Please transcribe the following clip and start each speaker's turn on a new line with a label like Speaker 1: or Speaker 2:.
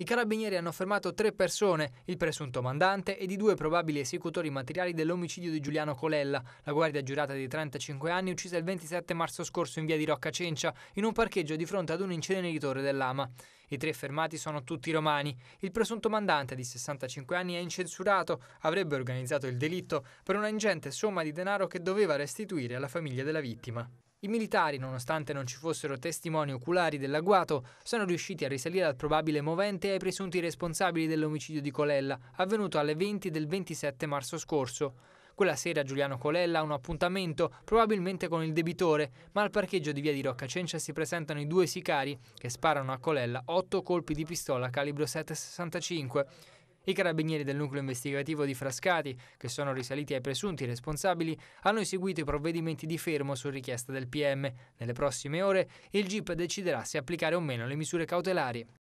Speaker 1: I carabinieri hanno fermato tre persone, il presunto mandante ed i due probabili esecutori materiali dell'omicidio di Giuliano Colella, la guardia giurata di 35 anni uccisa il 27 marzo scorso in via di Rocca Cencia, in un parcheggio di fronte ad un inceneritore dell'Ama. I tre fermati sono tutti romani. Il presunto mandante di 65 anni è incensurato, avrebbe organizzato il delitto per una ingente somma di denaro che doveva restituire alla famiglia della vittima. I militari, nonostante non ci fossero testimoni oculari dell'agguato, sono riusciti a risalire al probabile movente e ai presunti responsabili dell'omicidio di Colella, avvenuto alle 20 del 27 marzo scorso. Quella sera Giuliano Colella ha un appuntamento, probabilmente con il debitore, ma al parcheggio di via di Roccacencia si presentano i due sicari che sparano a Colella otto colpi di pistola calibro 7,65. I carabinieri del nucleo investigativo di Frascati, che sono risaliti ai presunti responsabili, hanno eseguito i provvedimenti di fermo su richiesta del PM. Nelle prossime ore il GIP deciderà se applicare o meno le misure cautelari.